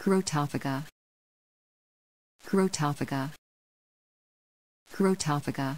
Crotophaga. Crotophaga. Crotophaga.